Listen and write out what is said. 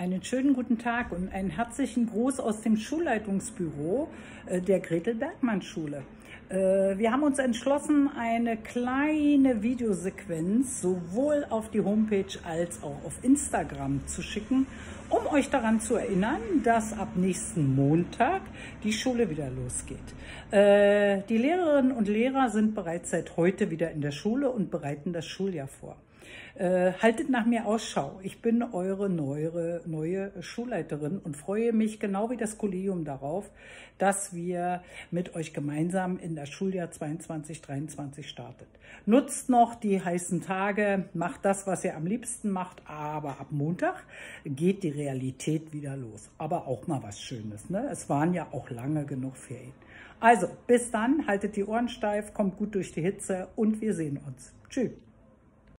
Einen schönen guten Tag und einen herzlichen Gruß aus dem Schulleitungsbüro äh, der Gretel Bergmann Schule. Äh, wir haben uns entschlossen, eine kleine Videosequenz sowohl auf die Homepage als auch auf Instagram zu schicken, um euch daran zu erinnern, dass ab nächsten Montag die Schule wieder losgeht. Äh, die Lehrerinnen und Lehrer sind bereits seit heute wieder in der Schule und bereiten das Schuljahr vor. Äh, haltet nach mir Ausschau. Ich bin eure neue, neue Schulleiterin und freue mich genau wie das Kollegium darauf, dass wir mit euch gemeinsam in das Schuljahr 22-23 startet. Nutzt noch die heißen Tage, macht das, was ihr am liebsten macht, aber ab Montag geht die Realität wieder los. Aber auch mal was Schönes. Ne? Es waren ja auch lange genug Ferien. Also, bis dann, haltet die Ohren steif, kommt gut durch die Hitze und wir sehen uns. Tschüss.